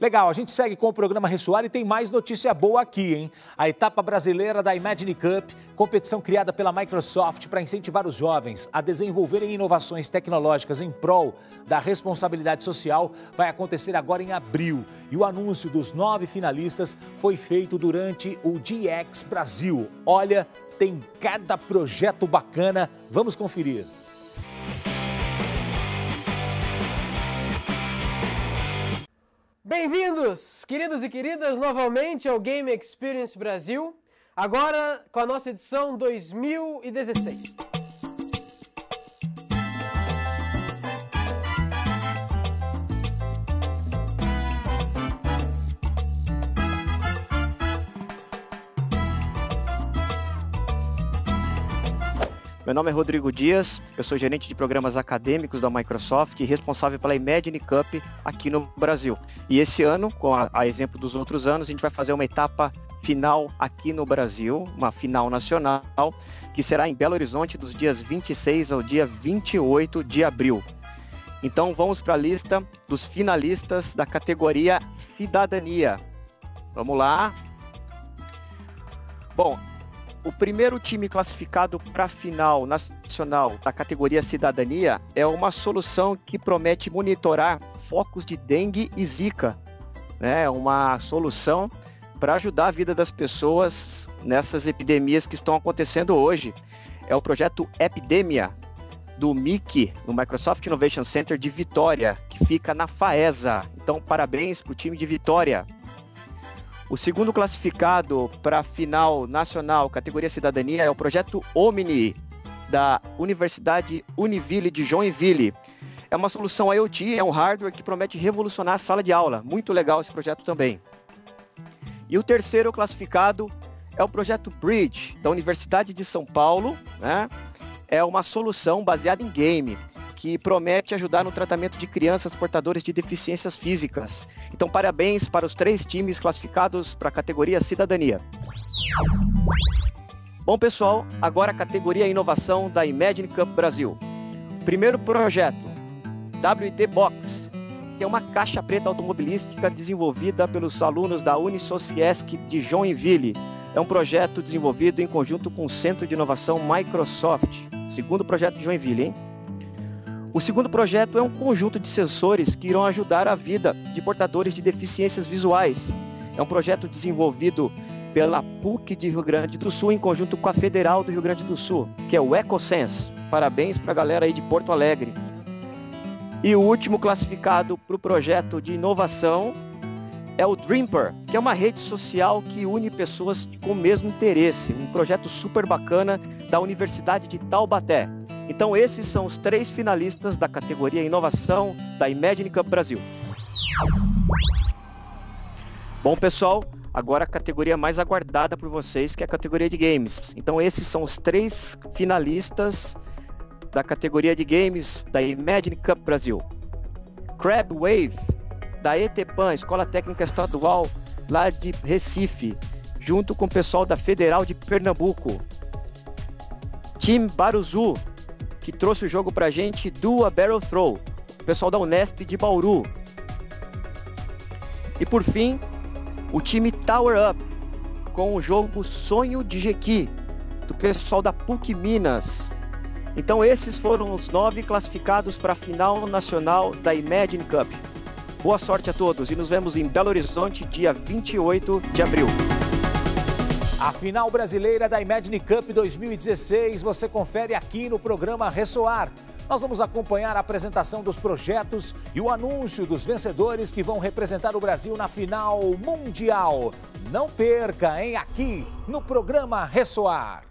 Legal, a gente segue com o programa Ressoar e tem mais notícia boa aqui, hein? A etapa brasileira da Imagine Cup, competição criada pela Microsoft para incentivar os jovens a desenvolverem inovações tecnológicas em prol da responsabilidade social, vai acontecer agora em abril. E o anúncio dos nove finalistas foi feito durante o GX Brasil. Olha, tem cada projeto bacana. Vamos conferir. Bem-vindos, queridos e queridas, novamente ao Game Experience Brasil, agora com a nossa edição 2016. Meu nome é Rodrigo Dias, eu sou gerente de programas acadêmicos da Microsoft e responsável pela Imagine Cup aqui no Brasil. E esse ano, com a, a, exemplo dos outros anos, a gente vai fazer uma etapa final aqui no Brasil, uma final nacional, que será em Belo Horizonte dos dias 26 ao dia 28 de abril. Então vamos para a lista dos finalistas da categoria Cidadania. Vamos lá. Bom, o primeiro time classificado para a final nacional da categoria Cidadania é uma solução que promete monitorar focos de dengue e zika. É né? uma solução para ajudar a vida das pessoas nessas epidemias que estão acontecendo hoje. É o projeto Epidemia, do MIC, no Microsoft Innovation Center de Vitória, que fica na FAESA. Então, parabéns para o time de Vitória. O segundo classificado para a final nacional, categoria cidadania, é o projeto Omni, da Universidade Univille de Joinville. É uma solução IoT, é um hardware que promete revolucionar a sala de aula. Muito legal esse projeto também. E o terceiro classificado é o projeto Bridge, da Universidade de São Paulo. Né? É uma solução baseada em game que promete ajudar no tratamento de crianças portadoras de deficiências físicas. Então, parabéns para os três times classificados para a categoria Cidadania. Bom, pessoal, agora a categoria Inovação da Imagine Cup Brasil. Primeiro projeto, WT Box, que é uma caixa preta automobilística desenvolvida pelos alunos da Unisociesc de Joinville. É um projeto desenvolvido em conjunto com o Centro de Inovação Microsoft. Segundo projeto de Joinville, hein? O segundo projeto é um conjunto de sensores que irão ajudar a vida de portadores de deficiências visuais. É um projeto desenvolvido pela PUC de Rio Grande do Sul em conjunto com a Federal do Rio Grande do Sul, que é o EcoSense. Parabéns para a galera aí de Porto Alegre. E o último classificado para o projeto de inovação é o Dreamper, que é uma rede social que une pessoas com o mesmo interesse. Um projeto super bacana da Universidade de Taubaté. Então esses são os três finalistas da categoria Inovação da Imagine Cup Brasil. Bom, pessoal, agora a categoria mais aguardada por vocês, que é a categoria de games. Então esses são os três finalistas da categoria de games da Imagine Cup Brasil. Crab Wave, da ETPAN, Escola Técnica Estadual lá de Recife, junto com o pessoal da Federal de Pernambuco. Team Baruzu, que trouxe o jogo pra gente do A Barrel Throw, o pessoal da Unesp de Bauru. E por fim, o time Tower Up, com o jogo Sonho de Jequi, do pessoal da PUC Minas. Então esses foram os nove classificados para a final nacional da Imagine Cup. Boa sorte a todos e nos vemos em Belo Horizonte dia 28 de abril. A final brasileira da Imagine Cup 2016 você confere aqui no programa Ressoar. Nós vamos acompanhar a apresentação dos projetos e o anúncio dos vencedores que vão representar o Brasil na final mundial. Não perca, hein? Aqui no programa Ressoar.